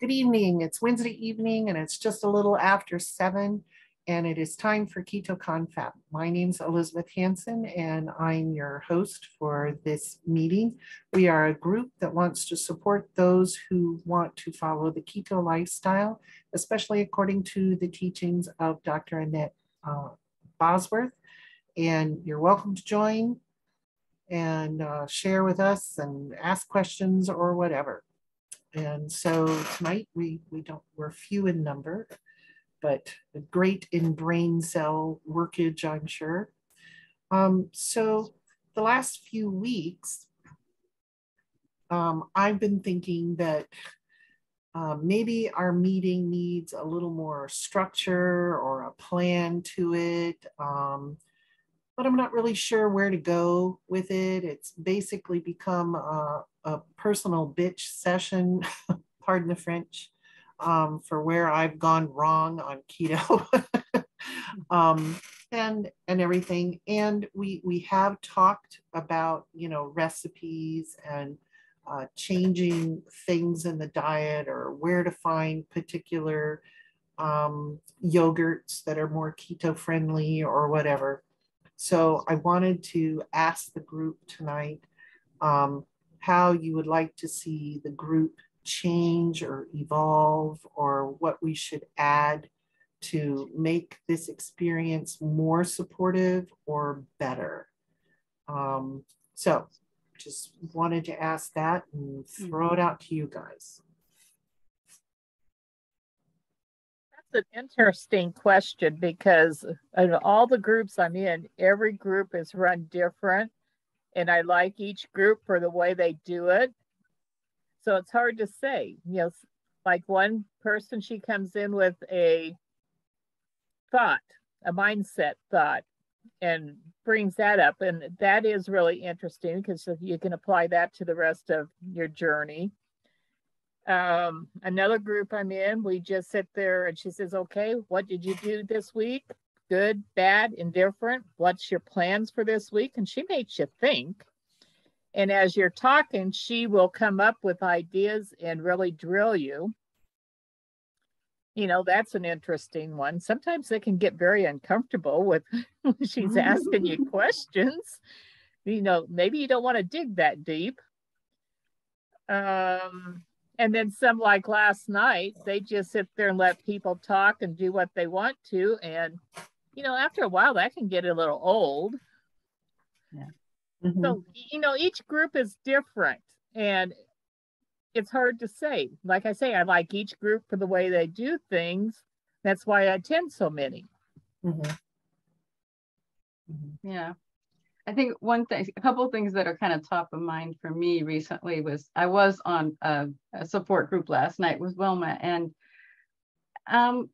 Good evening. It's Wednesday evening and it's just a little after seven and it is time for Keto Confab. My name is Elizabeth Hanson and I'm your host for this meeting. We are a group that wants to support those who want to follow the keto lifestyle, especially according to the teachings of Dr. Annette uh, Bosworth. And you're welcome to join and uh, share with us and ask questions or whatever. And so tonight we, we don't, we're few in number, but great in brain cell workage, I'm sure. Um, so the last few weeks, um, I've been thinking that um, maybe our meeting needs a little more structure or a plan to it. Um, but I'm not really sure where to go with it. It's basically become a, a personal bitch session, pardon the French, um, for where I've gone wrong on keto. um, and and everything and we we have talked about you know recipes and uh, changing things in the diet or where to find particular um, yogurts that are more keto friendly or whatever so I wanted to ask the group tonight um, how you would like to see the group change or evolve or what we should add to make this experience more supportive or better. Um, so just wanted to ask that and throw it out to you guys. An interesting question because in all the groups I'm in, every group is run different. And I like each group for the way they do it. So it's hard to say. You know, like one person, she comes in with a thought, a mindset thought, and brings that up. And that is really interesting because you can apply that to the rest of your journey um, another group I'm in, we just sit there and she says, Okay, what did you do this week? Good, bad, indifferent. What's your plans for this week? And she makes you think. And as you're talking, she will come up with ideas and really drill you. You know, that's an interesting one. Sometimes they can get very uncomfortable with she's asking you questions. You know, maybe you don't want to dig that deep. Um, and then some like last night, they just sit there and let people talk and do what they want to. And, you know, after a while, that can get a little old. Yeah. Mm-hmm. So, you know, each group is different and it's hard to say. Like I say, I like each group for the way they do things. That's why I attend so many. Mm-hmm. Mm-hmm. Yeah. I think one thing, a couple of things that are kind of top of mind for me recently was I was on a, a support group last night with Wilma, and um,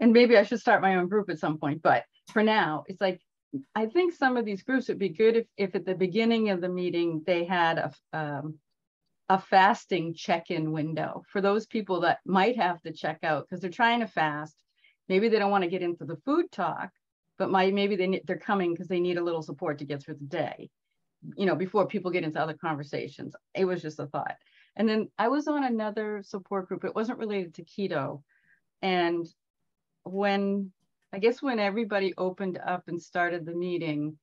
and maybe I should start my own group at some point. But for now, it's like I think some of these groups would be good if, if at the beginning of the meeting they had a um, a fasting check-in window for those people that might have to check out because they're trying to fast. Maybe they don't want to get into the food talk, but my maybe they they're coming because they need a little support to get through the day you know before people get into other conversations. It was just a thought. And then i was on another support group. It wasn't related to keto. And when i guess when everybody opened up and started the meeting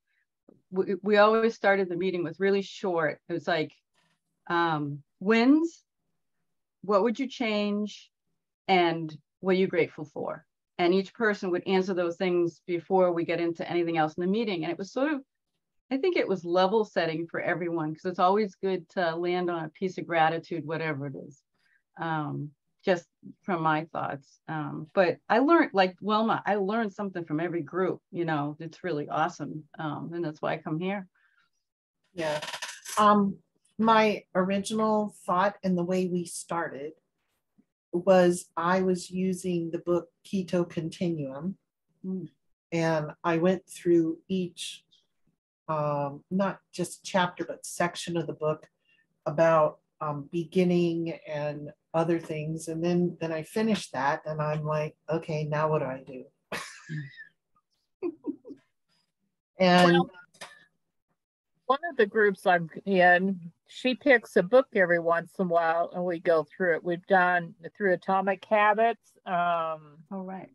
we, we always started the meeting with really short. It was like um, wins what would you change and what are you grateful for and each person would answer those things before we get into anything else in the meeting. And it was sort of i think it was level setting for everyone because it's always good to land on a piece of gratitude whatever it is um, just from my thoughts. Um, but i learned like wilma i learned something from every group you know it's really awesome um, and that's why i come here. Yeah. Um, my original thought and the way we started was I was using the book Keto Continuum, mm. and I went through each, um, not just chapter, but section of the book about um, beginning and other things. And then, then I finished that, and I'm like, okay, now what do I do? and well, one of the groups I'm in, she picks a book every once in a while and we go through it. We've done through Atomic Habits. Um, All right.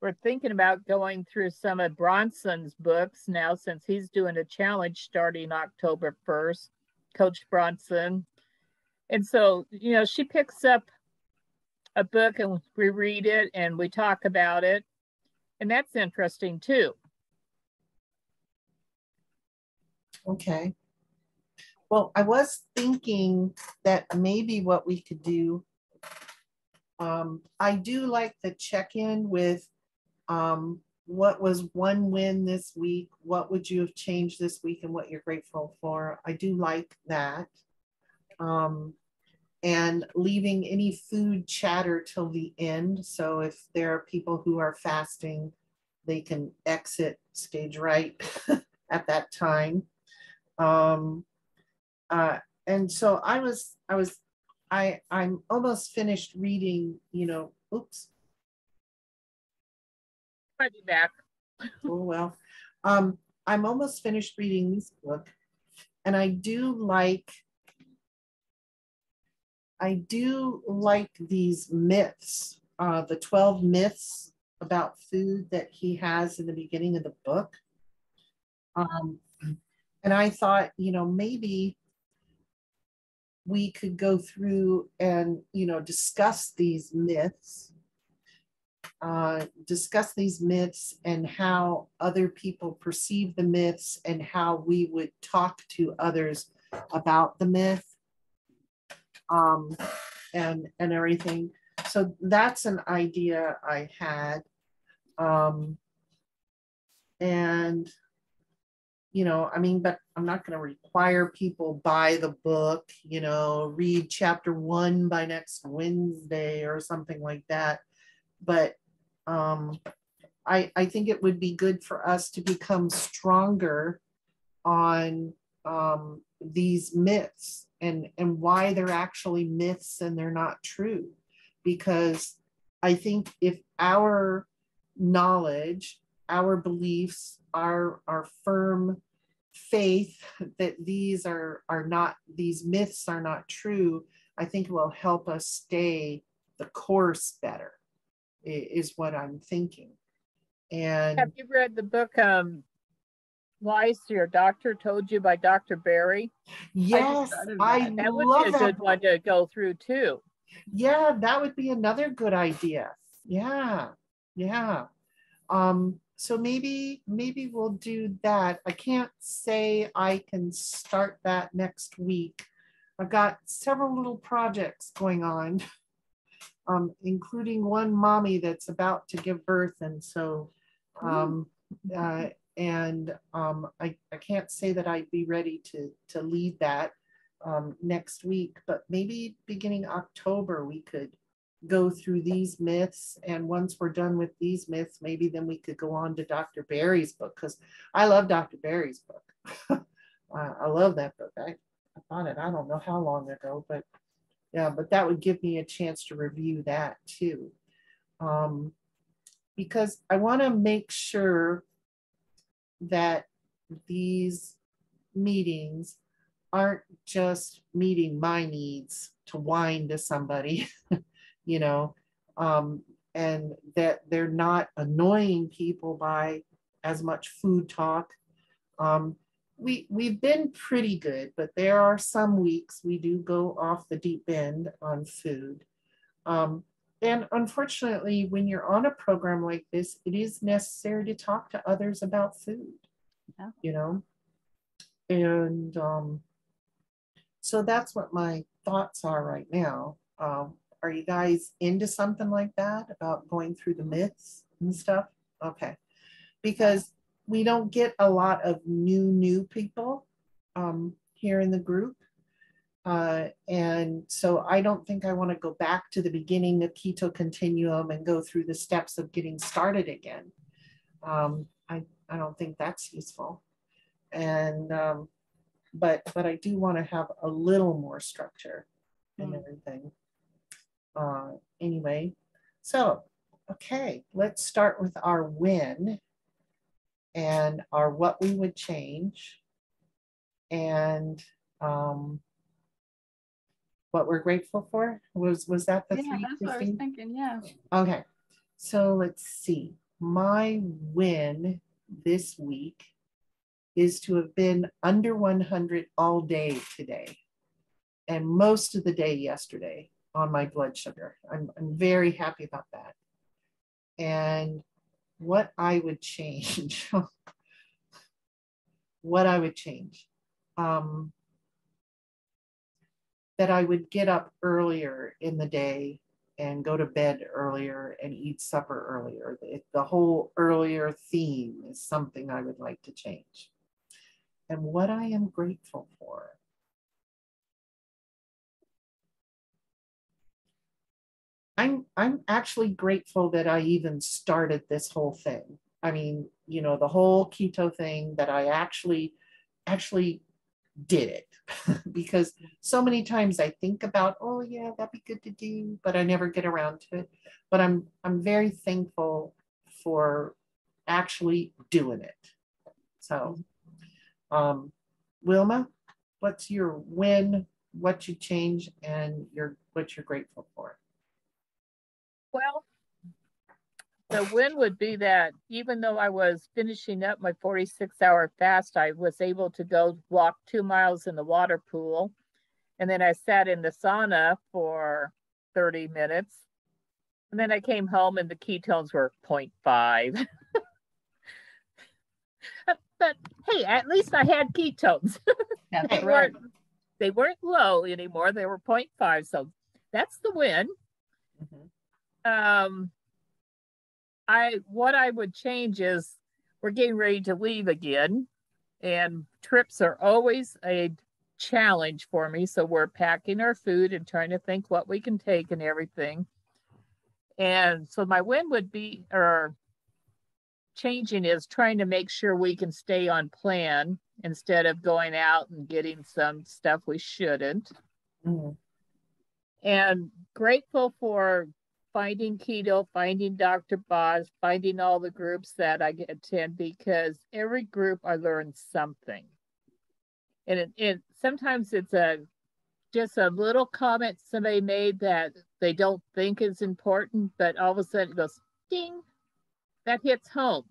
we're thinking about going through some of Bronson's books now since he's doing a challenge starting October 1st, Coach Bronson. And so, you know, she picks up a book and we read it and we talk about it. And that's interesting too. Okay. Well, I was thinking that maybe what we could do. Um, I do like the check-in with um, what was one win this week? What would you have changed this week and what you're grateful for? I do like that. Um, and leaving any food chatter till the end. So if there are people who are fasting, they can exit stage right at that time. Um, uh, and so I was, I was, I, I'm almost finished reading, you know, oops, I'll be back. oh well. Um, I'm almost finished reading this book and I do like, I do like these myths, uh, the 12 myths about food that he has in the beginning of the book. Um, and I thought, you know, maybe we could go through and, you know, discuss these myths, uh, discuss these myths and how other people perceive the myths and how we would talk to others about the myth um, and, and everything. So that's an idea I had. Um, and you know, I mean, but I'm not going to require people buy the book, you know, read chapter one by next Wednesday or something like that. But um, I, I think it would be good for us to become stronger on um, these myths and, and why they're actually myths and they're not true. Because I think if our knowledge, our beliefs, our, our firm faith that these are, are not, these myths are not true, I think will help us stay the course better, is what I'm thinking. And Have you read the book, um, Lies Your Doctor Told You by Dr. Berry? yes, started I that. That would be a that. good one to go through too. Yeah, that would be another good idea. Yeah, yeah. Um, so maybe, maybe we'll do that. I can't say I can start that next week. I've got several little projects going on, um, including one mommy that's about to give birth. And so, um, uh, and um, I, I can't say that I'd be ready to, to lead that um, next week, but maybe beginning October, we could go through these myths. And once we're done with these myths, maybe then we could go on to Dr. Berry's book, because I love Dr. Berry's book. I, love that book. I, I bought it, I don't know how long ago, but yeah, but that would give me a chance to review that too. Um, because I want to make sure that these meetings aren't just meeting my needs to whine to somebody, you know, um, and that they're not annoying people by as much food talk. Um, we we've been pretty good, but there are some weeks we do go off the deep end on food. Um, and unfortunately, when you're on a program like this, it is necessary to talk to others about food. Yeah. You know, and um, so that's what my thoughts are right now. Um, are you guys into something like that about going through the myths and stuff? Okay, because we don't get a lot of new new people um, here in the group. Uh, and so I don't think I want to go back to the beginning of Keto Continuum and go through the steps of getting started again. Um, I, I don't think that's useful. And um, but but I do want to have a little more structure and Mm. everything. Uh, anyway, so okay, let's start with our win and our what we would change. and um, what we're grateful for. Was was that the Yeah, three? that's what I was thinking, yeah. Okay, so let's see. My win this week is to have been under 100 all day today and most of the day yesterday on my blood sugar. I'm, I'm very happy about that. And what I would change, what I would change, um, that I would get up earlier in the day and go to bed earlier and eat supper earlier. The, the whole earlier theme is something I would like to change. And what I am grateful for. I'm I'm actually grateful that I even started this whole thing. I mean, you know, the whole keto thing that I actually actually did it because so many times I think about, oh yeah, that'd be good to do, but I never get around to it. But I'm I'm very thankful for actually doing it. So um Wilma, what's your win, what you change, and your what you're grateful for? Well, the win would be that even though I was finishing up my 46 hour fast, I was able to go walk two miles in the water pool. And then I sat in the sauna for 30 minutes. And then I came home and the ketones were 0.5. but hey, at least I had ketones. That's they right. weren't they weren't low anymore. They were 0.5. So that's the win. Mhm. Um I what I would change is we're getting ready to leave again and trips are always a challenge for me. So we're packing our food and trying to think what we can take and everything. And so my win would be or changing is trying to make sure we can stay on plan instead of going out and getting some stuff we shouldn't Mhm. and grateful for finding keto, finding Dr. Boz, finding all the groups that I attend because every group I learn something. And it, it sometimes it's a just a little comment somebody made that they don't think is important, but all of a sudden it goes ding, that hits home.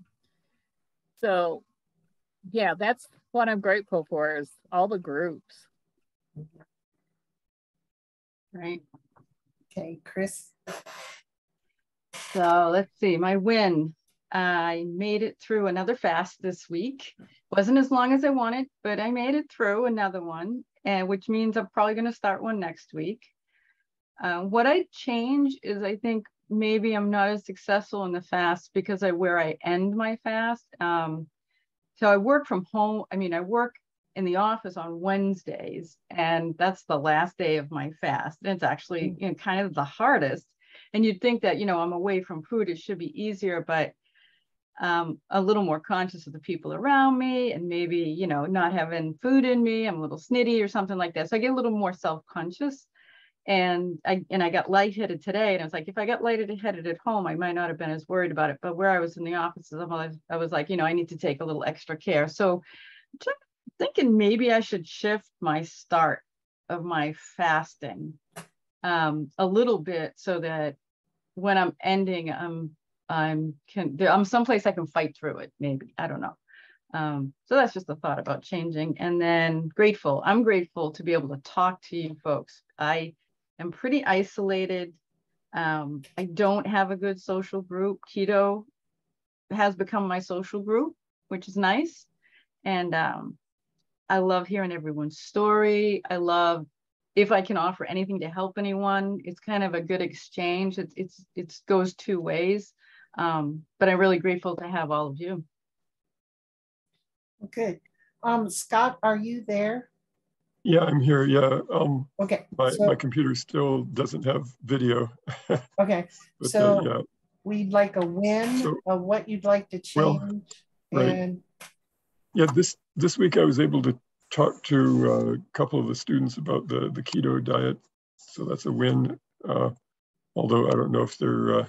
So yeah, that's what I'm grateful for is all the groups. Right. Okay, Chris. So let's see, my win. I made it through another fast this week. Wasn't as long as I wanted, but I made it through another one, and which means I'm probably going to start one next week. Uh, what I change is I think maybe I'm not as successful in the fast because I where I end my fast. Um, so I work from home. I mean, I work in the office on Wednesdays, and that's the last day of my fast. And it's actually you know, kind of the hardest. And you'd think that, you know, I'm away from food, it should be easier, but um, a little more conscious of the people around me and maybe, you know, not having food in me. I'm a little snitty or something like that. So I get a little more self-conscious. And I and I got lightheaded today. And I was like, if I got lightheaded at home, I might not have been as worried about it. But where I was in the offices, I was like, you know, I need to take a little extra care. So just thinking maybe I should shift my start of my fasting um, a little bit so that when I'm ending, I'm I'm can there, I'm someplace I can fight through it. Maybe I don't know. Um, so that's just a thought about changing. And then grateful. I'm grateful to be able to talk to you folks. I am pretty isolated. Um, I don't have a good social group. Keto has become my social group, which is nice. And um, I love hearing everyone's story. I love if I can offer anything to help anyone. It's kind of a good exchange. It's it's it goes two ways. Um, but I'm really grateful to have all of you. Good. Um, Scott, are you there? Yeah, I'm here. Yeah, um, Okay. my, so- my computer still doesn't have video. Okay, But, uh, So- yeah, we'd like a win So- of what you'd like to change. Well, change. right. And yeah, this, this week I was able to talk to uh, a couple of the students about the, the keto diet. So that's a win. Uh, although I don't know if they're uh,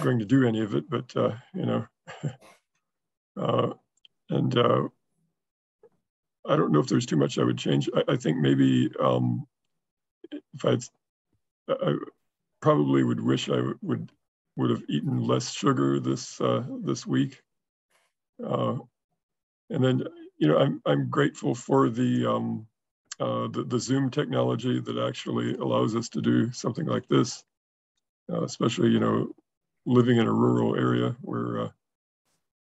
going to do any of it, but you know. and I don't know if there's too much I would change. I, I think maybe um, if I'd, I probably would wish I would would have eaten less sugar this uh, this week. Uh, and then, you know, I'm I'm grateful for the, um, uh, the the Zoom technology that actually allows us to do something like this, uh, especially you know, living in a rural area where uh,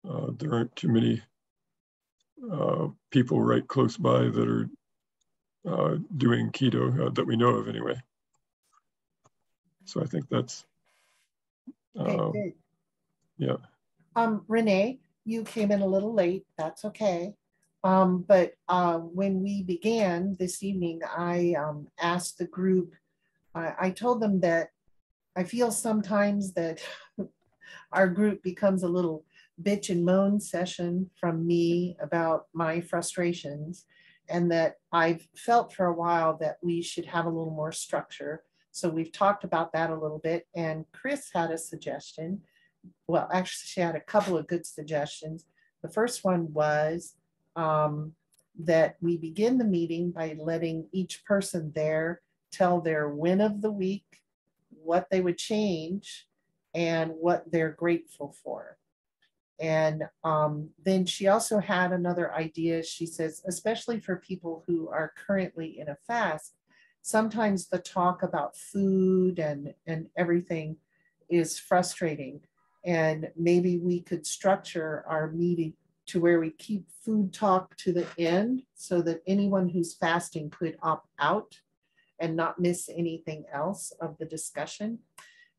uh, there aren't too many uh, people right close by that are uh, doing keto uh, that we know of anyway. So I think that's, uh, yeah. Um, Renee, you came in a little late. That's okay. Um, but uh, when we began this evening, I um, asked the group, I, I told them that I feel sometimes that our group becomes a little bitch and moan session from me about my frustrations and that I've felt for a while that we should have a little more structure. So we've talked about that a little bit and Chris had a suggestion. Well, actually she had a couple of good suggestions. The first one was um, that we begin the meeting by letting each person there tell their win of the week, what they would change, and what they're grateful for. And um, then she also had another idea. She says, especially for people who are currently in a fast, sometimes the talk about food and, and everything is frustrating. And maybe we could structure our meeting to where we keep food talk to the end so that anyone who's fasting could opt out and not miss anything else of the discussion.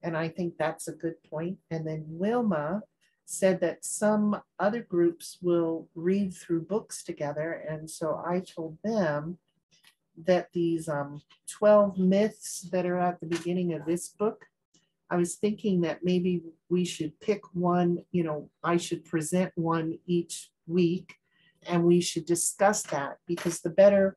And I think that's a good point. And then Wilma said that some other groups will read through books together. And so I told them that these um, 12 myths that are at the beginning of this book, I was thinking that maybe we should pick one, you know, I should present one each week and we should discuss that because the better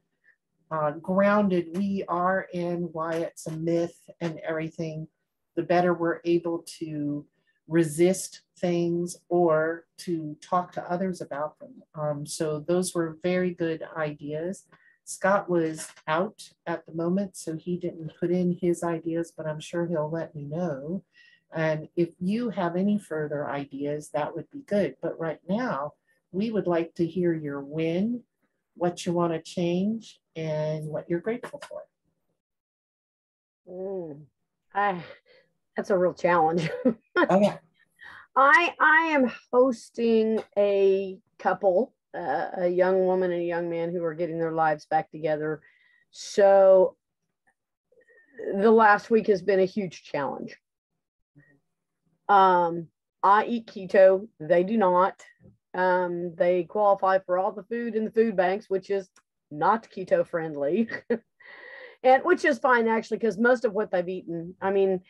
uh, grounded we are in why it's a myth and everything, the better we're able to resist things or to talk to others about them. Um, so those were very good ideas. Scott was out at the moment, so he didn't put in his ideas, but I'm sure he'll let me know. And if you have any further ideas, that would be good. But right now, we would like to hear your win, what you want to change, and what you're grateful for. Mm, I, that's a real challenge. Oh, yeah. I I am hosting a couple, a young woman and a young man who are getting their lives back together. So the last week has been a huge challenge. Um, I eat keto. They do not. Um, they qualify for all the food in the food banks, which is not keto friendly. and which is fine actually because most of what they've eaten i mean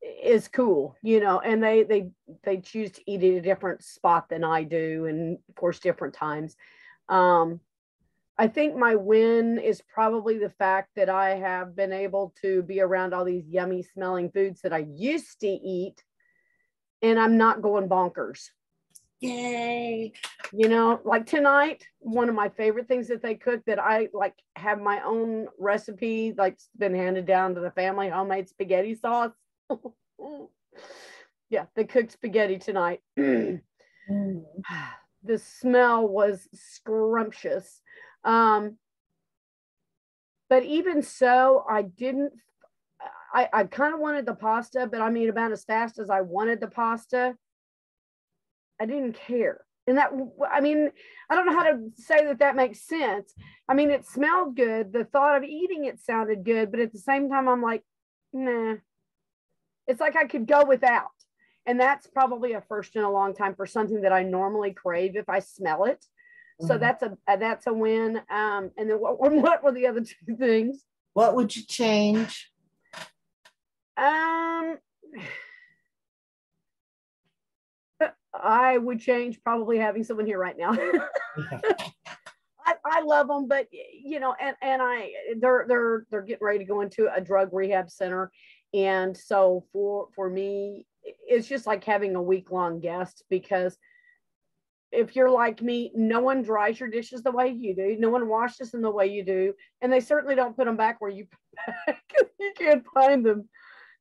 is cool you know and they they they choose to eat at a different spot than i do and of course different times. Um i think my win is probably the fact that i have been able to be around all these yummy smelling foods that i used to eat and i'm not going bonkers. Yay. you know like tonight one of my favorite things that they cook that i like have my own recipe like it's been handed down to the family homemade spaghetti sauce yeah they cooked spaghetti tonight Mm. the smell was scrumptious um but even so i didn't i i kind of wanted the pasta but i mean about as fast as i wanted the pasta I didn't care. And that, I mean, I don't know how to say that that makes sense. I mean, it smelled good. The thought of eating it sounded good, but at the same time, I'm like, nah. It's like I could go without. And that's probably a first in a long time for something that I normally crave if I smell it. So Mhm. that's a that's a win. Um, and then what, what were the other two things? What would you change? Um, I would change probably having someone here right now. I, I love them, but you know, and and I they're they're they're getting ready to go into a drug rehab center, and so for for me, it's just like having a week long guest because if you're like me, no one dries your dishes the way you do. No one washes them the way you do. And they certainly don't put them back where you you can't find them.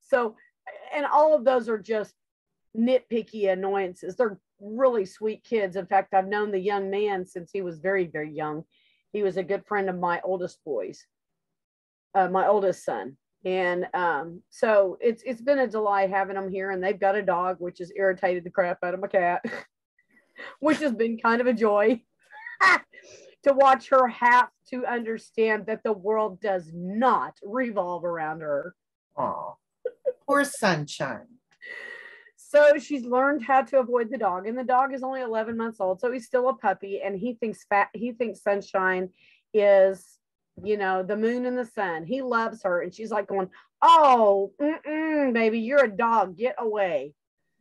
So, and all of those are just nitpicky annoyances. They're really sweet kids. In fact, I've known the young man since he was very, very young. He was a good friend of my oldest boys, uh, my oldest son. And um, so it's it's been a delight having them here. And they've got a dog, which has irritated the crap out of my cat. which has been kind of a joy to watch her have to understand that the world does not revolve around her. Oh, poor sunshine. So she's learned how to avoid the dog, and the dog is only 11 months old, so he's still a puppy, and he thinks fat. He thinks sunshine is, you know, the moon and the sun. He loves her, and she's like going, "Oh, baby, you're a dog. Get away."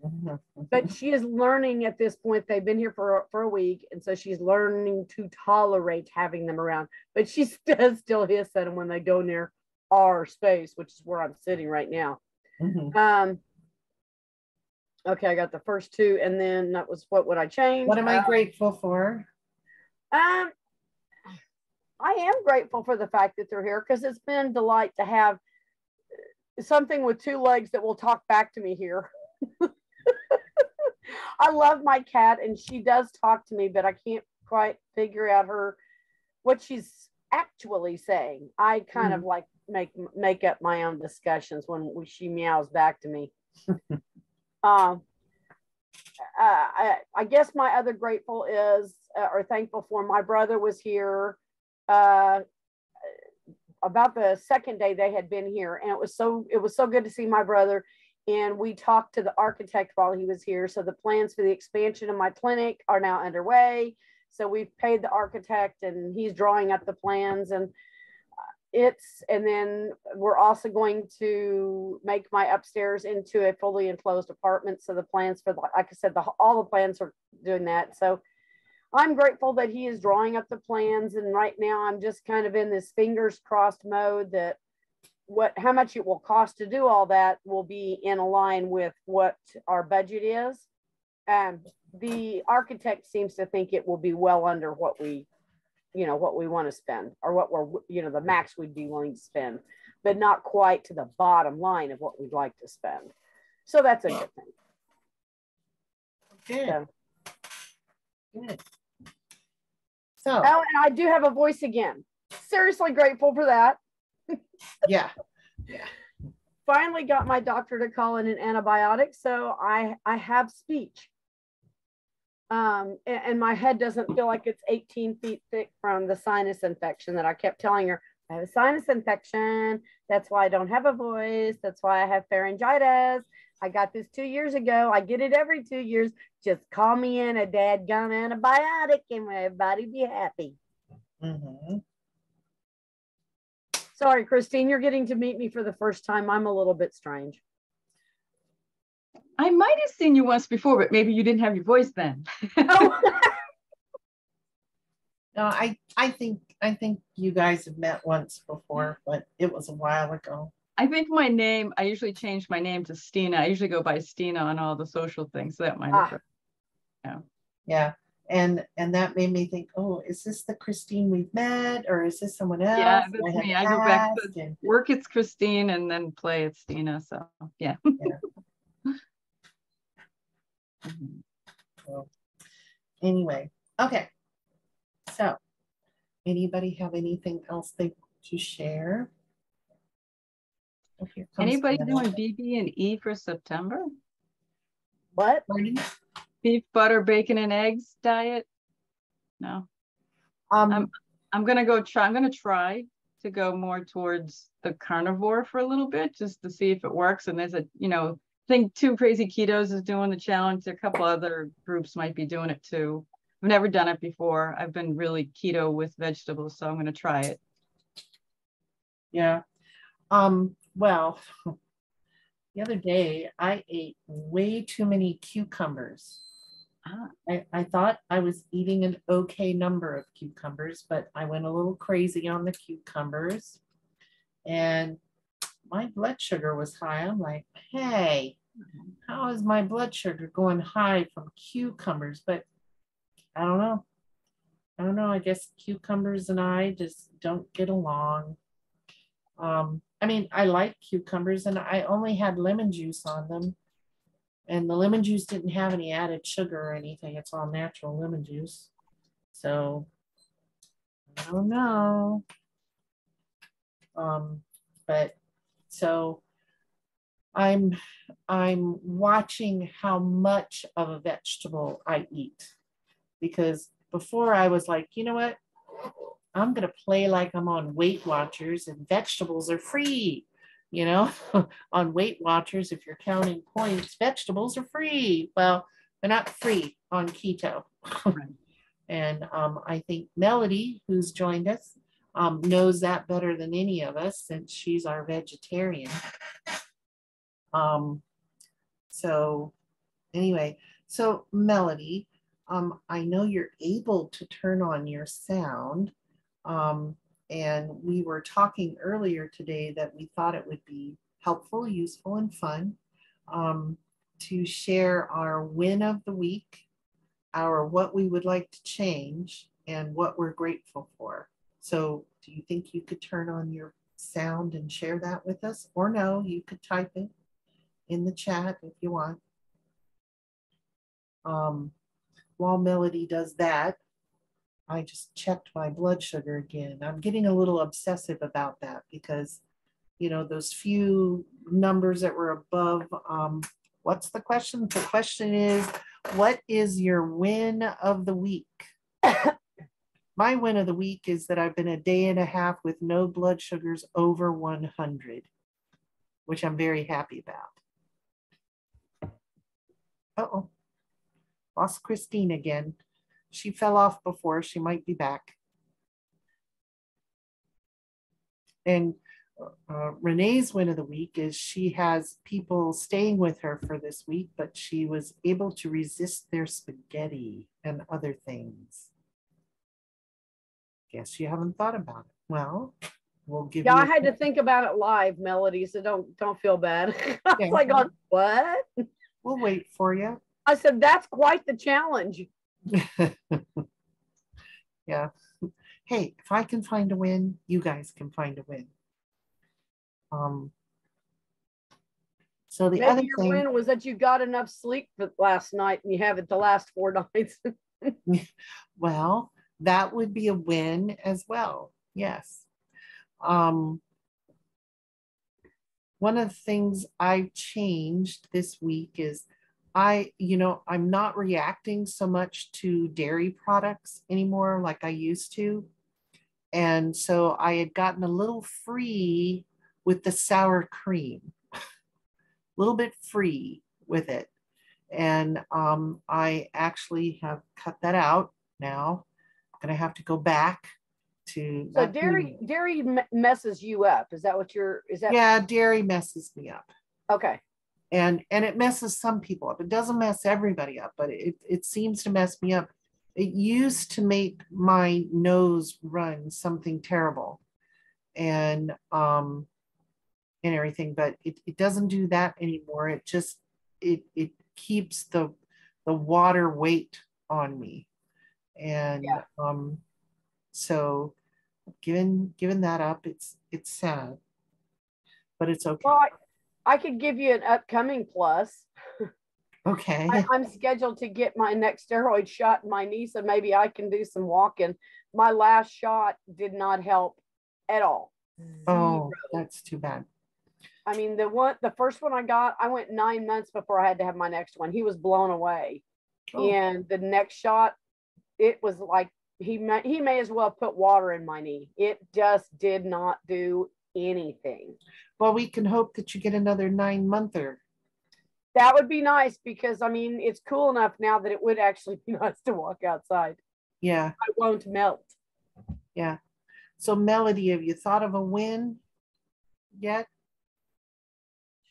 But she is learning at this point. They've been here for, for a week. And so she's learning to tolerate having them around. But she does still hiss at them when they go near our space, which is where I'm sitting right now. Mm-hmm. Um, okay, I got the first two. And then that was what would I change? What am I uh, grateful for? Um, I am grateful for the fact that they're here because it's been delight to have something with two legs that will talk back to me here. I love my cat and she does talk to me, but I can't quite figure out her what she's actually saying. I kind mm. of like make make up my own discussions when she meows back to me. um, uh, I, I, guess my other grateful is uh, or thankful for my brother was here uh, about the second day they had been here and it was so it was so good to see my brother and we talked to the architect while he was here. So the plans for the expansion of my clinic are now underway. So we've paid the architect and he's drawing up the plans and it's, and then we're also going to make my upstairs into a fully enclosed apartment. So the plans for, the, like I said, the, all the plans are doing that. So I'm grateful that he is drawing up the plans. And right now I'm just kind of in this fingers crossed mode that what how much it will cost to do all that will be in line with what our budget is. And the architect seems to think it will be well under what we, you know, what we want to spend or what we're, you know, the max we'd be willing to spend, but not quite to the bottom line of what we'd like to spend. So that's a good thing. Good. So, good. So, oh, and I do have a voice again. Seriously grateful for that yeah. Yeah. Finally got my doctor to call in an antibiotic. So I, I have speech. Um, and, and my head doesn't feel like it's 18 feet thick from the sinus infection that I kept telling her. I have a sinus infection. That's why I don't have a voice. That's why I have pharyngitis. I got this two years ago. I get it every two years. Just call me in a dad dadgum antibiotic and everybody be happy. Mm-hmm. Sorry, Christine, you're getting to meet me for the first time. I'm a little bit strange. I might have seen you once before, but maybe you didn't have your voice then. oh. no, I I think I think you guys have met once before, but it was a while ago. I think my name, I usually change my name to Stina. I usually go by Stina on all the social things. So that might have, ah. yeah. Yeah and and that made me think oh is this the christine we've met or is this someone else yeah that's I me i go back to and, work it's christine and then play it's Stina. so yeah, yeah. well, anyway okay so anybody have anything else they want to share anybody doing bb and e for september what beef, butter, bacon, and eggs diet? No. Um, I'm I'm gonna go try. I'm gonna try to go more towards the carnivore for a little bit, just to see if it works. And there's a you know, I think Two Crazy Ketos is doing the challenge. A couple other groups might be doing it too. I've never done it before. I've been really keto with vegetables, so I'm gonna try it. Yeah. Um. Well. The other day, I ate way too many cucumbers. Ah. I, I thought I was eating an okay number of cucumbers, but I went a little crazy on the cucumbers and my blood sugar was high. I'm like, hey, how is my blood sugar going high from cucumbers? But I don't know. I don't know. I guess cucumbers and I just don't get along. Um, I mean, I like cucumbers and I only had lemon juice on them. And the lemon juice didn't have any added sugar or anything. It's all natural lemon juice. So I don't know. Um, but so I'm I'm watching how much of a vegetable I eat because before I was like, you know what? I'm gonna play like I'm on Weight Watchers and vegetables are free. You know, on Weight Watchers, if you're counting points, vegetables are free. Well, they're not free on keto. and um, I think Melody, who's joined us, um, knows that better than any of us since she's our vegetarian. Um, so anyway, so Melody, um, I know you're able to turn on your sound. Um, and we were talking earlier today that we thought it would be helpful, useful, and fun um, to share our win of the week, our what we would like to change, and what we're grateful for. So, do you think you could turn on your sound and share that with us? Or no, you could type it in the chat if you want. Um, while Melody does that, I just checked my blood sugar again. I'm getting a little obsessive about that because, you know, those few numbers that were above. Um, what's the question? The question is, what is your win of the week? my win of the week is that I've been a day and a half with no blood sugars over 100, which I'm very happy about. Uh oh, lost Christine again. She fell off before, she might be back. And uh, Renee's win of the week is she has people staying with her for this week, but she was able to resist their spaghetti and other things. Guess you haven't thought about it. Well, we'll give Yeah, you. I had to think about it live, Melody, so don't don't feel bad. I was Yeah. like, on what? We'll wait for you. I said, that's quite the challenge. yeah. Hey, if I can find a win, you guys can find a win. Um. So the other your thing, win was that you got enough sleep for last night and you have it the last four nights. well, that would be a win as well. Yes. Um. One of the things I've changed this week is I, you know, I'm not reacting so much to dairy products anymore like I used to. And so I had gotten a little free with the sour cream, a little bit free with it. And um, I actually have cut that out now. I'm going to have to go back to. So dairy dairy messes you up. Is that what you're? Is that Yeah, dairy messes me up. okay? And and it messes some people up. It doesn't mess everybody up but it it seems to mess me up. It used to make my nose run something terrible and um and everything but it, it doesn't do that anymore. It just it it keeps the the water weight on me. And Yeah. um so given given that up it's it's sad but it's okay. Well, I, I could give you an upcoming plus. okay I, I'm scheduled to get my next steroid shot in my knee, so maybe I can do some walking. My last shot did not help at all. Oh, Zero. that's too bad. I mean, the one, the first one I got, I went nine months before I had to have my next one. He was blown away, Oh, and the next shot, it was like he may, he may as well put water in my knee. It just did not do anything. Well, we can hope that you get another nine monther. That would be nice because I mean, it's cool enough now that it would actually be nice to walk outside. Yeah, I won't melt. yeah. So Melody, have you thought of a win yet?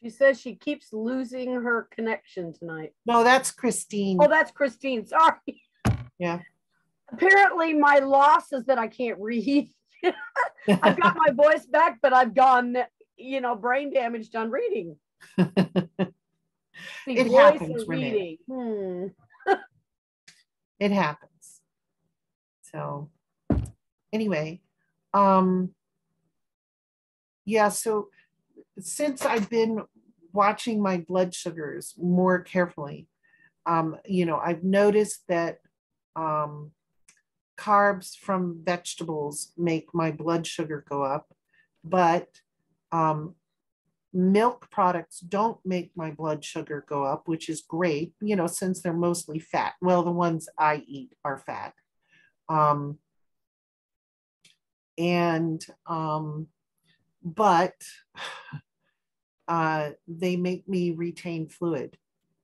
She says she keeps losing her connection tonight. No, that's Christine. Oh, that's Christine. Sorry. Yeah. Apparently, my loss is that I can't read. I've got my voice back, but I've gone, you know, brain damaged on reading. It happens, reading. Hmm. it happens. So anyway, um, yeah, so since I've been watching my blood sugars more carefully, um, you know, I've noticed that um, carbs from vegetables make my blood sugar go up, but um, milk products don't make my blood sugar go up, which is great, you know, since they're mostly fat. Well, the ones I eat are fat. Um, and, um, but uh, they make me retain fluid,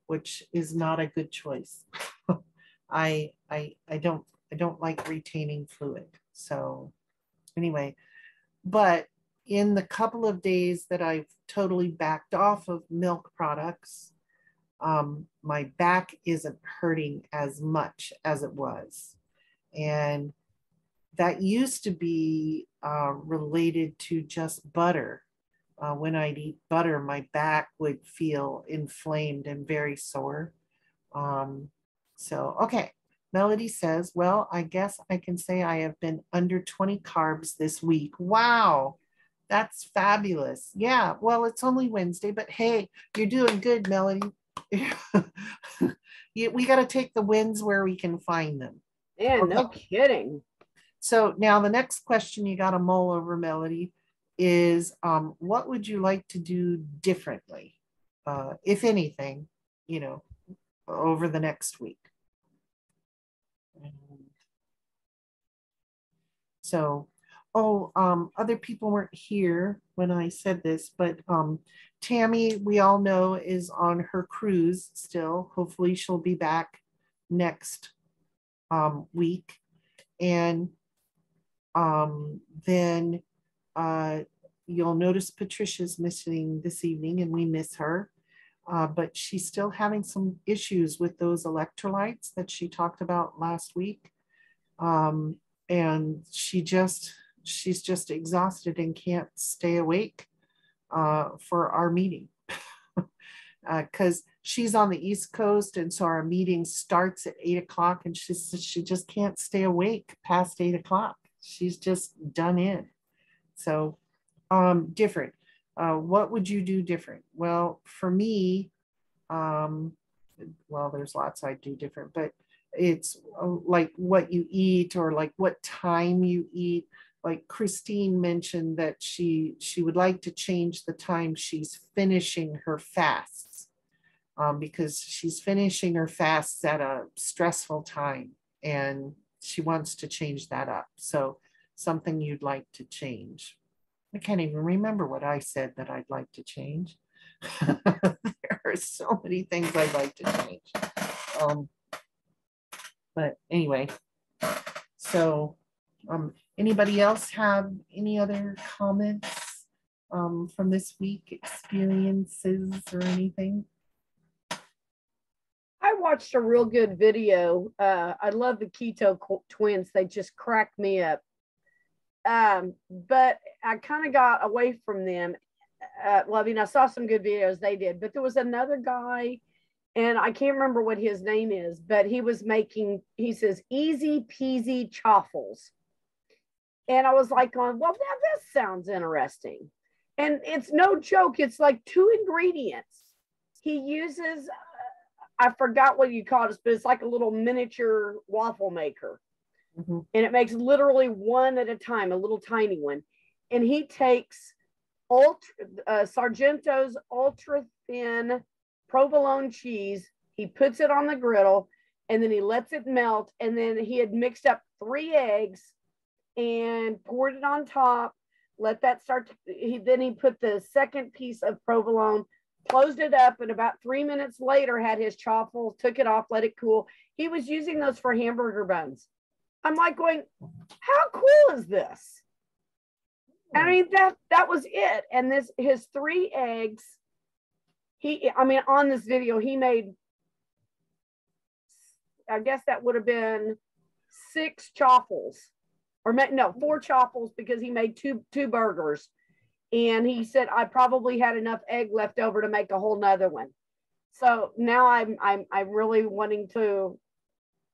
which is not a good choice. I, I, I don't, I don't like retaining fluid. So anyway, but in the couple of days that I've totally backed off of milk products, um, my back isn't hurting as much as it was. And that used to be uh, related to just butter. Uh, when I'd eat butter, my back would feel inflamed and very sore. Um, so, okay. Melody says, Well, I guess I can say I have been under 20 carbs this week. Wow. That's fabulous. Yeah. Well, it's only Wednesday, but hey, you're doing good, Melody. we got to take the wins where we can find them. Yeah, okay. no kidding. So now the next question you got to mull over, Melody, is um, what would you like to do differently, uh, if anything, you know, over the next week? So oh, um, other people weren't here when I said this, but um, Tammy, we all know, is on her cruise still. Hopefully, she'll be back next um, week. And um, then uh, you'll notice Patricia's missing this evening, and we miss her. Uh, but she's still having some issues with those electrolytes that she talked about last week. Um, and she just she's just exhausted and can't stay awake uh, for our meeting because uh, she's on the East Coast, and so our meeting starts at eight o'clock, and she says she just can't stay awake past eight o'clock. She's just done in. So, um, different. Uh, what would you do different? Well, for me, um, well, there's lots i'd do different, but it's uh, like what you eat or like what time you eat like Christine mentioned that she she would like to change the time she's finishing her fasts um, because she's finishing her fasts at a stressful time and she wants to change that up. So something you'd like to change. I can't even remember what I said that I'd like to change. there are so many things I'd like to change. Um, but anyway, so um, Anybody else have any other comments um, from this week, experiences or anything? I watched a real good video. Uh, I love the Keto twins. They just cracked me up. Um, but I kind of got away from them. Uh, well, I mean, I saw some good videos they did, but there was another guy, and I can't remember what his name is, but he was making, he says, easy peasy chaffles. And I was like, going, well, now this sounds interesting. And it's no joke. It's like two ingredients. He uses, uh, I forgot what you call it, but it's like a little miniature waffle maker. Mm-hmm. And it makes literally one at a time, a little tiny one. And he takes ultra, uh, Sargento's ultra thin provolone cheese. He puts it on the griddle and then he lets it melt. And then he had mixed up three eggs and poured it on top. Let that start. To, he then he put the second piece of provolone, closed it up, and about three minutes later had his chaffles. Took it off, let it cool. He was using those for hamburger buns. I'm like going, how cool is this? I hmm. mean that that was it. And this his three eggs. He, I mean, on this video, he made. I guess that would have been six chaffles or no, four chaffles because he made two two burgers. And he said I probably had enough egg left over to make a whole nother one. So now I'm I'm I'm really wanting to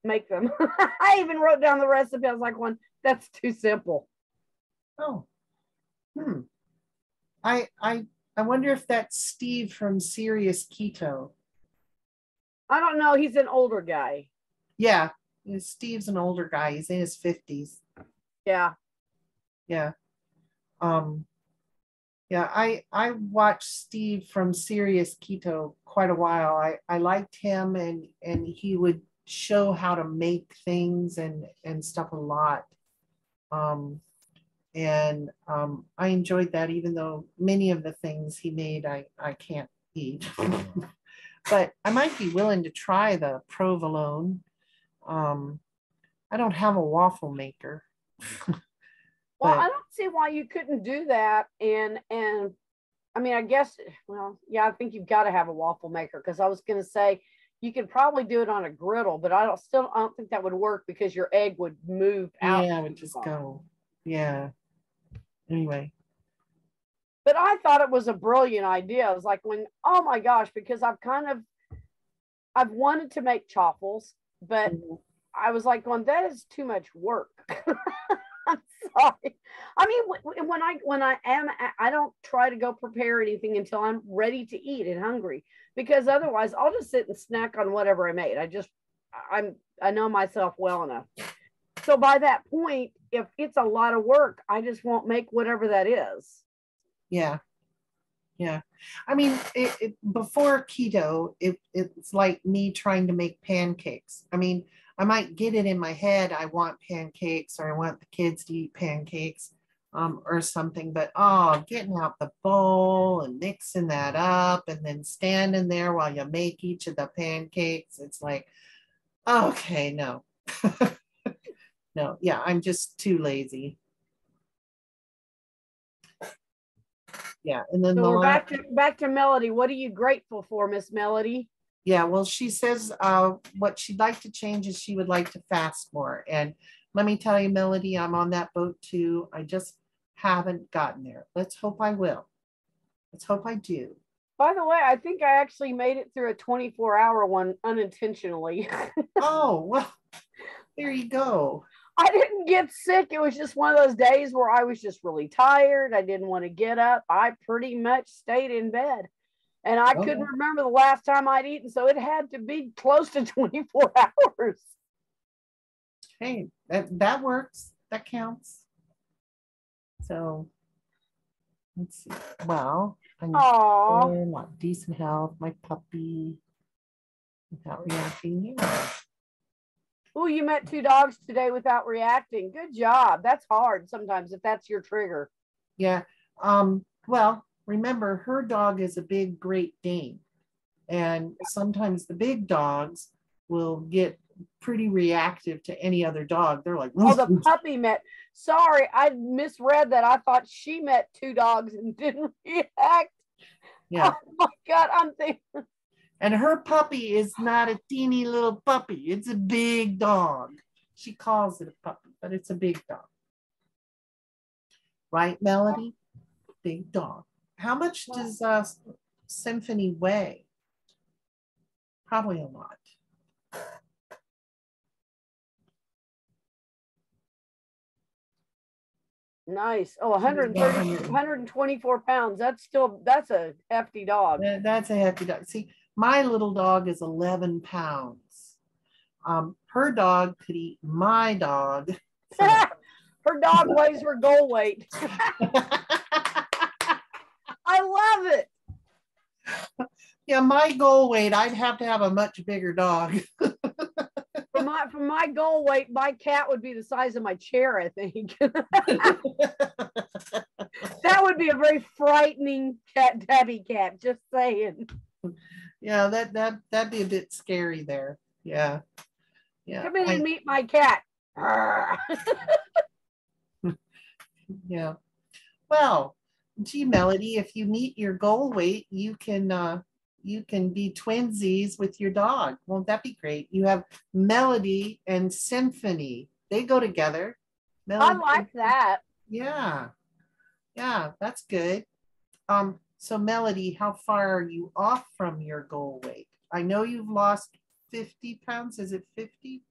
make them. I even wrote down the recipe. I was like, one, that's too simple. Oh. Hmm. I I I wonder if that's Steve from Serious Keto. I don't know. He's an older guy. Yeah, Steve's an older guy. He's in his 50s. Yeah. Yeah. Um yeah, I I watched Steve from Serious Keto quite a while. I I liked him and and he would show how to make things and and stuff a lot. Um and um I enjoyed that even though many of the things he made I I can't eat. but I might be willing to try the provolone. Um I don't have a waffle maker. Well, But- I don't see why you couldn't do that. And and I mean, I guess well, yeah, I think you've got to have a waffle maker because I was gonna say you could probably do it on a griddle, but I don't still I don't think that would work because your egg would move out. Yeah, I would just go. Yeah. Anyway, But I thought it was a brilliant idea. I was like, when oh my gosh, because I've kind of I've wanted to make chaffles, but mm-hmm. I was like, going, that is too much work. I'm sorry. I mean, wh- wh- when I when I am, I don't try to go prepare anything until I'm ready to eat and hungry, because otherwise I'll just sit and snack on whatever I made. I just I'm I know myself well enough. So by that point, if it's a lot of work, I just won't make whatever that is. yeah. Yeah. I mean, it, it before keto, it, it's like me trying to make pancakes. I mean, I might get it in my head, I want pancakes or I want the kids to eat pancakes um, or something, but oh, getting out the bowl and mixing that up and then standing there while you make each of the pancakes, it's like, okay, no. no, yeah, I'm just too lazy. Yeah, and then So the we're back to back to Melody. What are you grateful for, Miss Melody? Yeah, well, she says uh, what she'd like to change is she would like to fast more. And let me tell you, Melody, I'm on that boat too. I just haven't gotten there. Let's hope I will. Let's hope I do. By the way, I think I actually made it through a 24 hour one unintentionally. Oh, well, there you go. I didn't get sick. It was just one of those days where I was just really tired. I didn't want to get up. I pretty much stayed in bed. And I couldn't oh. remember the last time I'd eaten. So it had to be close to 24 hours. Hey, that, that works. That counts. So let's see. Well, I'm Aw. in decent health, my puppy without reacting here. Oh, you met two dogs today without reacting. Good job. That's hard sometimes if that's your trigger. Yeah. Um, well, remember her dog is a big Great Dane. And sometimes the big dogs will get pretty reactive to any other dog. They're like, Oh, the puppy met. Sorry, I misread that. I thought she met two dogs and didn't react. yeah. Oh my God, I'm thinking. And her puppy is not a teeny little puppy. It's a big dog. She calls it a puppy, but it's a big dog. Right, Melody? Big dog. How much does uh, Symphony weigh? Probably a lot. Nice. Oh, 130, 124 pounds. That's still, that's a hefty dog. That's a hefty dog. See, my little dog is 11 pounds. Um, her dog could eat my dog. Her dog weighs her goal weight. I love it. yeah, my goal weight, I'd have to have a much bigger dog. For my, for my goal weight, my cat would be the size of my chair, I think. that would be a very frightening cat, tabby cat, just saying. Yeah, that that that'd be a bit scary there. Yeah. Yeah. Come in I- and meet my cat. yeah. Well, gee, Melody, if you meet your goal weight, you can uh you can be twinsies with your dog. Won't that be great? You have Melody and Symphony. They go together. I like that. Yeah. Yeah, that's good. Um, so Melody, how far are you off from your goal weight? I know you've lost 50 pounds. Is it 50?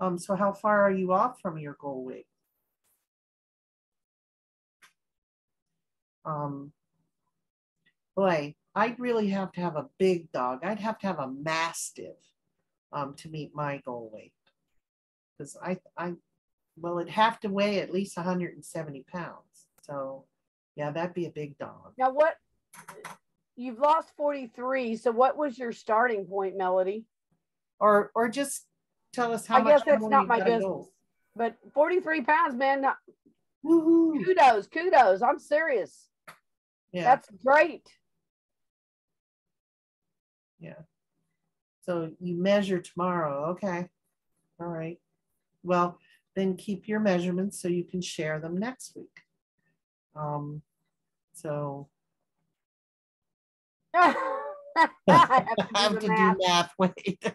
Um, so how far are you off from your goal weight? Um, boy, I'd really have to have a big dog. I'd have to have a mastiff um, to meet my goal weight. Because I, I, well, it'd have to weigh at least 170 pounds. So, yeah, that'd be a big dog. Now, what you've lost 43. So, what was your starting point, Melody? Or, or just tell us how I guess that's not my business. go. But 43 pounds, man. Woohoo. Kudos, kudos. I'm serious. Yeah. That's great. Yeah. So you measure tomorrow, okay. All right. Well, then keep your measurements so you can share them next week. Um, so I I have have to do to the do math. math, wait.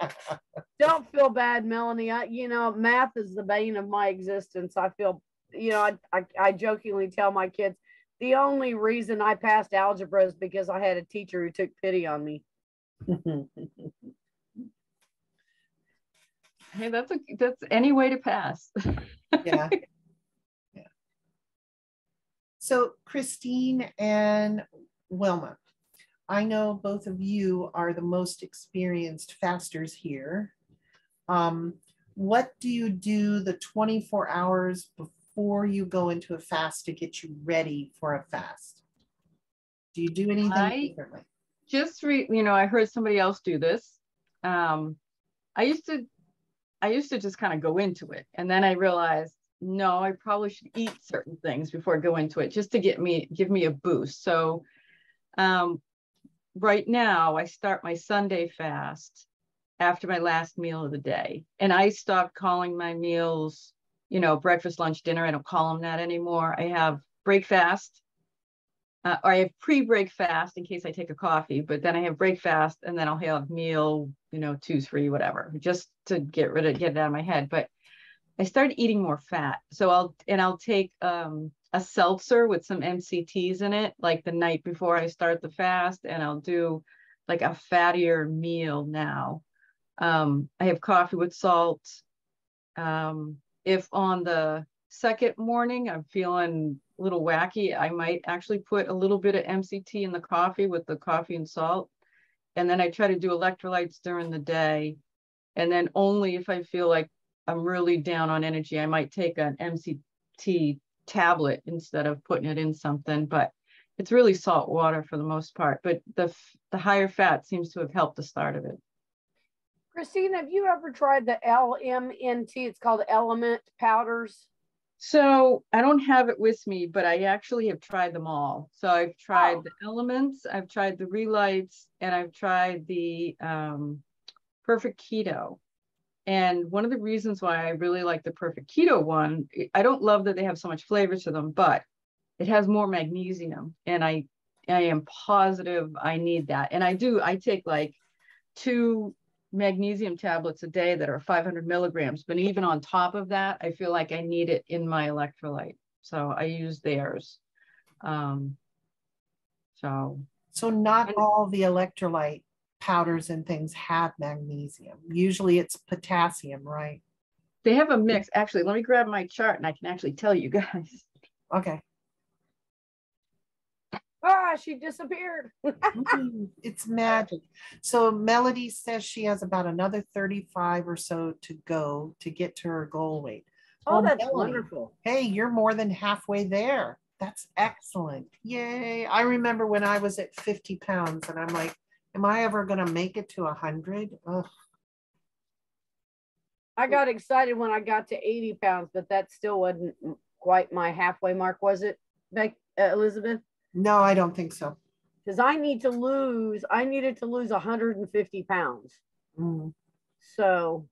Don't feel bad, Melanie. I, you know, math is the bane of my existence. I feel, you know, I, I, I jokingly tell my kids the only reason I passed algebra is because I had a teacher who took pity on me. Hey, that's a that's any way to pass. Yeah. Yeah. So Christine and Wilma, I know both of you are the most experienced fasters here. Um, what do you do the 24 hours before you go into a fast to get you ready for a fast? Do you do anything I- differently? just re, you know, I heard somebody else do this. Um, I used to, I used to just kind of go into it, and then I realized, no, I probably should eat certain things before I go into it, just to get me, give me a boost. So, um, right now, I start my Sunday fast after my last meal of the day, and I stopped calling my meals, you know, breakfast, lunch, dinner. I don't call them that anymore. I have break fast uh, or I have pre-break fast in case I take a coffee, but then I have break fast and then I'll have meal, you know, two, three, whatever, just to get rid of, get it out of my head. But I started eating more fat. So I'll, and I'll take um, a seltzer with some MCTs in it, like the night before I start the fast, and I'll do like a fattier meal now. Um, I have coffee with salt. Um, if on the second morning I'm feeling a little wacky, I might actually put a little bit of MCT in the coffee with the coffee and salt. And then I try to do electrolytes during the day. And then only if I feel like I'm really down on energy, I might take an MCT tablet instead of putting it in something. But it's really salt water for the most part. But the the higher fat seems to have helped the start of it. Christine, have you ever tried the LMNT? It's called Element Powders. So I don't have it with me, but I actually have tried them all. So I've tried Oh. the elements, I've tried the Re-Lytes, and I've tried the um, perfect keto. And one of the reasons why I really like the perfect keto one, I don't love that they have so much flavor to them, but it has more magnesium. And I I am positive I need that. And I do, I take like two magnesium tablets a day that are 500 milligrams. But even on top of that, I feel like I need it in my electrolyte. So I use theirs. Um, so So not all the electrolyte powders and things have magnesium. Usually it's potassium, right? they have a mix. Actually, let me grab my chart and I can actually tell you guys. Okay. Ah, she disappeared. Mm, It's magic. So Melody says she has about another 35 or so to go to get to her goal weight. Oh, Oh, that's Melanie. wonderful. Hey, you're more than halfway there. That's excellent. Yay. I remember when I was at 50 pounds and I'm like, am I ever going to make it to 100? Ugh. I got excited when I got to 80 pounds, but that still wasn't quite my halfway mark, was it, Beck, uh, Elizabeth? No, I don't think so. Because I need to lose, I needed to lose 150 pounds. Mm. So,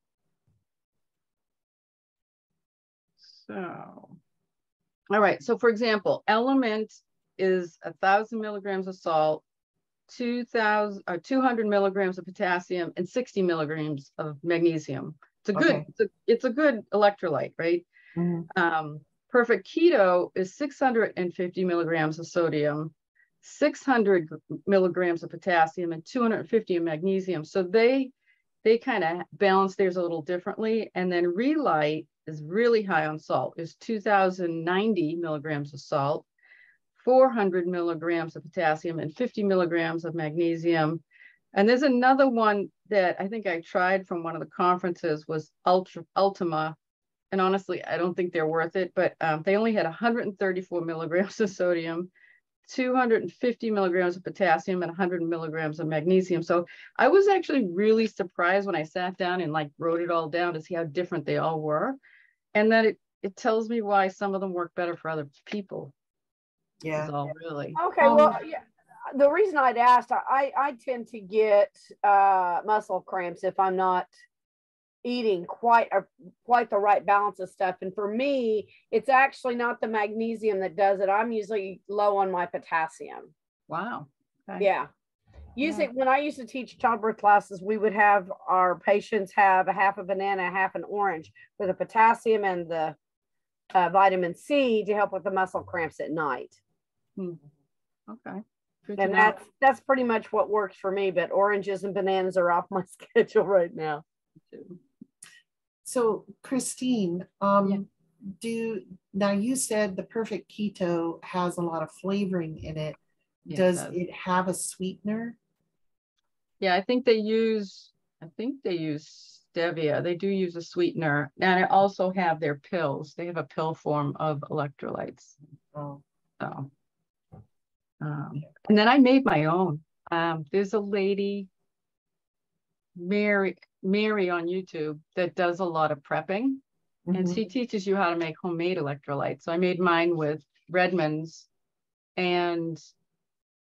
So, all right. So for example, element is a thousand milligrams of salt, 2000 or 200 milligrams of potassium and 60 milligrams of magnesium. It's a good, Okay. it's, a, it's a good electrolyte, right? Mm. Um, perfect keto is 650 milligrams of sodium, 600 milligrams of potassium, and 250 of magnesium. So they they kind of balance theirs a little differently. And then Re-Lyte is really high on salt, is 2,090 milligrams of salt, 400 milligrams of potassium, and 50 milligrams of magnesium. And there's another one that I think I tried from one of the conferences was Ultra, Ultima. And honestly, I don't think they're worth it, but um, they only had 134 milligrams of sodium, 250 milligrams of potassium and 100 milligrams of magnesium. So I was actually really surprised when I sat down and like wrote it all down to see how different they all were. And that it, it tells me why some of them work better for other people. Yeah. All really. Okay, Um, well, yeah, the reason I'd asked, I, I tend to get uh, muscle cramps if I'm not eating quite a quite the right balance of stuff. And for me, it's actually not the magnesium that does it. I'm usually low on my potassium. Wow. Okay. Yeah. Usually, when I used to teach childbirth classes, we would have our patients have a half a banana, half an orange for the potassium and the uh, vitamin C to help with the muscle cramps at night. Okay. Good to And know. that's that's pretty much what works for me. But oranges and bananas are off my schedule right now. So Christine, um, do, now you said the perfect keto has a lot of flavoring in it. Yeah, it Does does. it have a sweetener? Yeah, I think they use, I think they use stevia. They do use a sweetener. And I also have their pills. They have a pill form of electrolytes. Oh, So. Um, and then I made my own. Um, there's a lady, Mary, Mary on YouTube that does a lot of prepping and mhm. she teaches you how to make homemade electrolytes. So I made mine with Redmond's and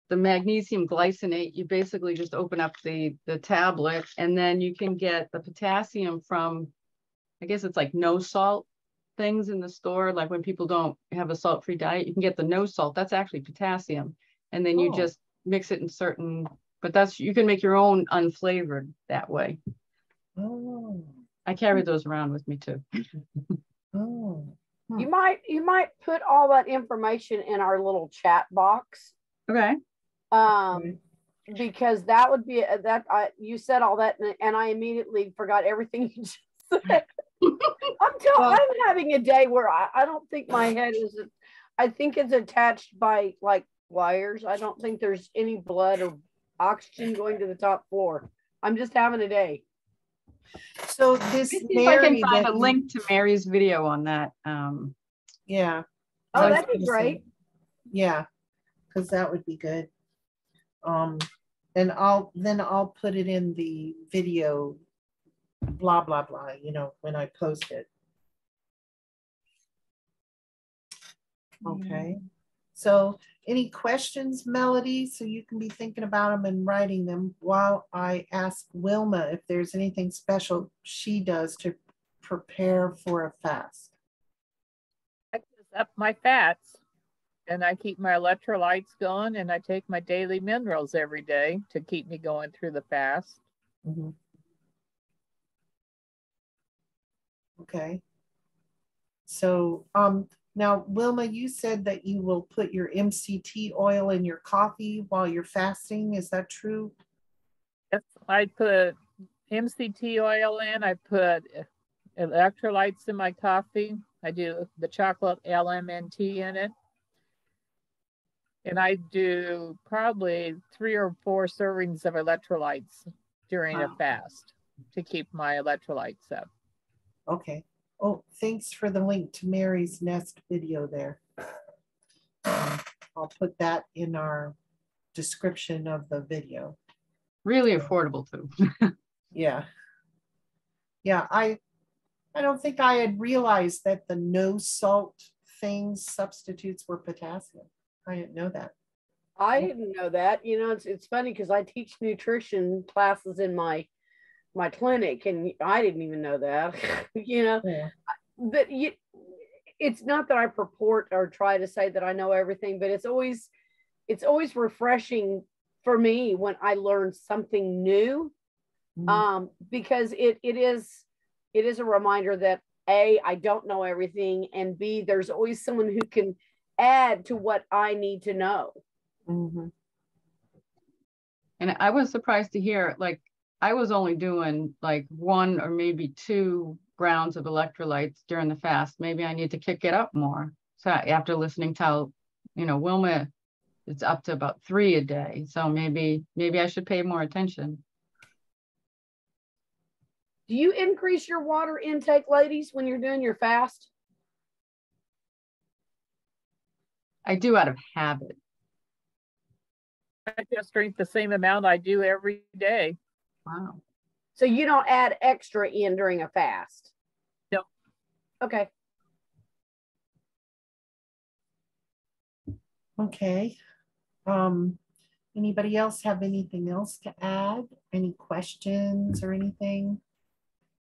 the magnesium glycinate. You basically just open up the the tablet and then you can get the potassium from, I guess it's like no salt things in the store. Like when people don't have a salt free diet, you can get the no salt. That's actually potassium, and then you Oh. just mix it in certain. But that's you can make your own unflavored that way. Oh, I carry those around with me too. oh, hmm. You might you might put all that information in our little chat box. Okay. Um, because that would be uh, that I you said all that and, and I immediately forgot everything you just said. I'm tell, Well- I'm having a day where I, I don't think my head is I think it's attached by like wires. I don't think there's any blood or oxygen going to the top floor. I'm just having a day. So this Let me see if I can find a you- link to Mary's video on that. Um, Yeah. Oh, I that'd be gonna say, great. Yeah, because that would be good. Um, and I'll, then I'll put it in the video, blah, blah, blah, you know, when I post it. Okay, so any questions, Melody? So you can be thinking about them and writing them while I ask Wilma if there's anything special she does to prepare for a fast. I just up my fats and I keep my electrolytes going and I take my daily minerals every day to keep me going through the fast. Mhm. Okay. So, um, now Wilma, you said that you will put your MCT oil in your coffee while you're fasting. Is that true? Yes, I put MCT oil in, I put electrolytes in my coffee. I do the chocolate LMNT in it. And I do probably three or four servings of electrolytes during a fast to keep my electrolytes up. Okay. Oh, thanks for the link to Mary's Nest video there. Um, I'll put that in our description of the video. really affordable too. Yeah. Yeah, I, I don't think I had realized that the no salt things substitutes were potassium. I didn't know that. I didn't know that. You know, it's it's funny because I teach nutrition classes in my my clinic, and I didn't even know that. you know, Yeah. but you, it's not that I purport or try to say that I know everything, but it's always it's always refreshing for me when I learn something new, Mhm. um, because it it is it is a reminder that a I don't know everything, and b there's always someone who can add to what I need to know. Mhm. And I was surprised to hear, like, I was only doing like one or maybe two rounds of electrolytes during the fast. Maybe I need to kick it up more. So after listening to, you know, Wilma, it's up to about three a day. So maybe, maybe I should pay more attention. Do you increase your water intake, ladies, when you're doing your fast? I do out of habit. I just drink the same amount I do every day. Wow. So you don't add extra in during a fast? No. Okay. Okay. Um, anybody else have anything else to add? Any questions or anything?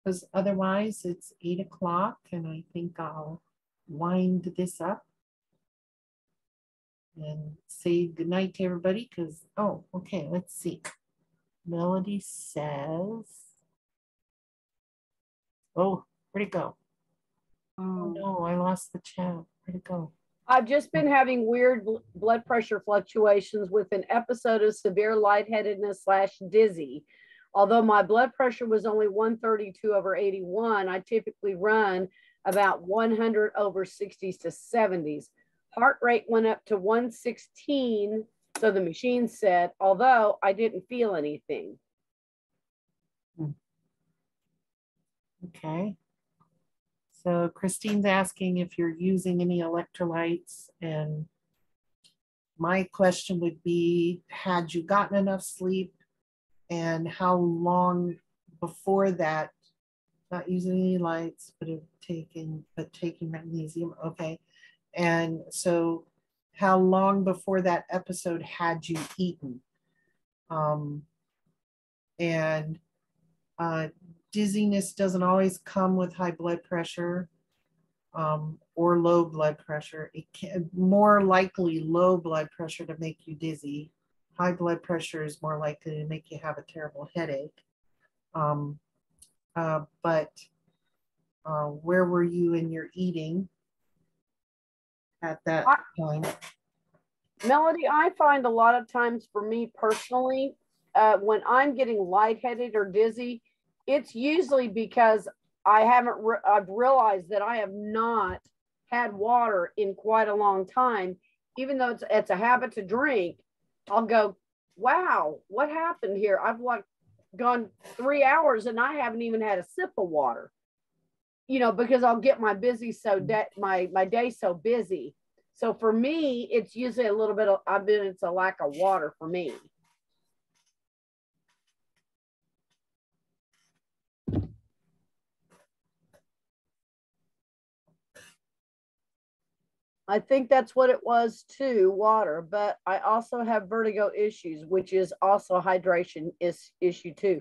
Because otherwise it's eight o'clock and I think I'll wind this up and say goodnight to everybody because, oh, okay, let's see. Melody says, oh, where'd it go? Oh mm. no, I lost the chat. Where'd it go? I've just been having weird bl- blood pressure fluctuations with an episode of severe lightheadedness slash dizzy. Although my blood pressure was only 132 over 81, I typically run about 100 over 60s to 70s. Heart rate went up to 116, so the machine said, although I didn't feel anything. Okay. So Christine's asking if you're using any electrolytes and my question would be, had you gotten enough sleep and how long before that, not using any lights, but taken, but taking magnesium, okay. And so how long before that episode had you eaten? Um, and uh, dizziness doesn't always come with high blood pressure um, or low blood pressure. It can more likely low blood pressure to make you dizzy. High blood pressure is more likely to make you have a terrible headache. Um, uh, but uh, where were you in your eating at that I- time? Melody, I find a lot of times for me personally, uh, when I'm getting lightheaded or dizzy, it's usually because I haven't, re- I've realized that I have not had water in quite a long time. Even though it's, it's a habit to drink, I'll go, wow, what happened here? I've like gone three hours and I haven't even had a sip of water. You know, because I'll get my busy so mm-hmm. day, my my day so busy. So for me, it's usually a little bit of I bet it's a lack of water for me. I think that's what it was too, water, but I also have vertigo issues, which is also hydration is issue too.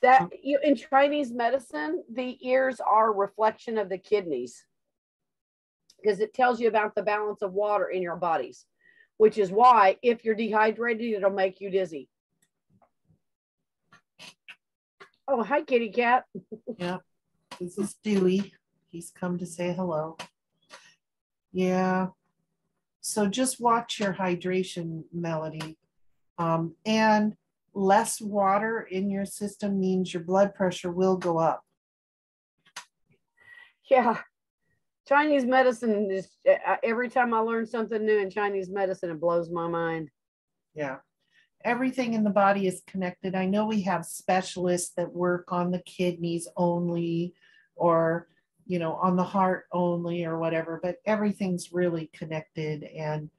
That you in Chinese medicine, the ears are reflection of the kidneys because it tells you about the balance of water in your bodies, which is why if you're dehydrated, it'll make you dizzy. Oh, hi, kitty cat. Yeah, this is Dewey. He's come to say hello. Yeah. So just watch your hydration melody. Um, and less water in your system means your blood pressure will go up. Yeah. Chinese medicine is uh, every time I learn something new in Chinese medicine, it blows my mind. Yeah. Everything in the body is connected. I know we have specialists that work on the kidneys only or, you know, on the heart only or whatever, but everything's really connected and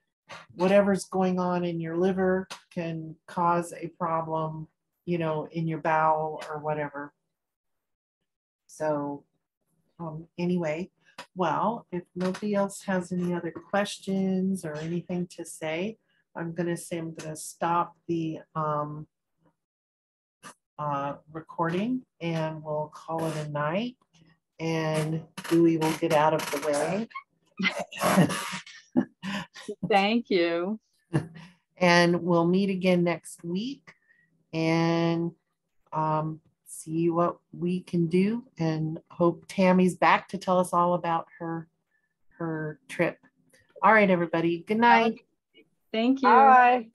whatever's going on in your liver can cause a problem, you know, in your bowel or whatever. So, um, anyway, well, if nobody else has any other questions or anything to say, I'm gonna say I'm gonna stop the um, uh, recording and we'll call it a night. And Dewey will get out of the way. Thank you. And we'll meet again next week and um, see what we can do and hope Tammy's back to tell us all about her her trip. All right, everybody. Good night. Thank you. Bye.